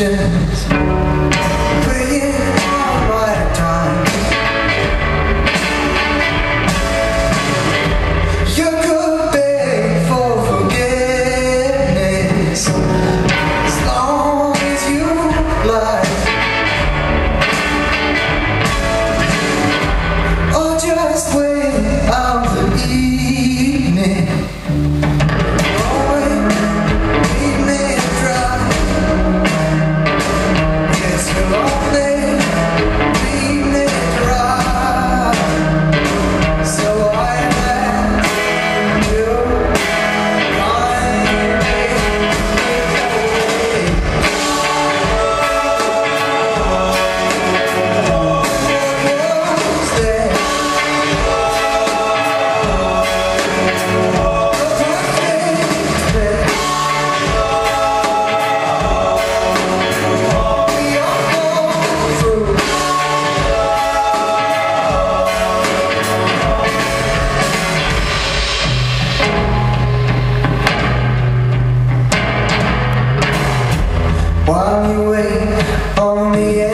chance. Praying. on your way, on the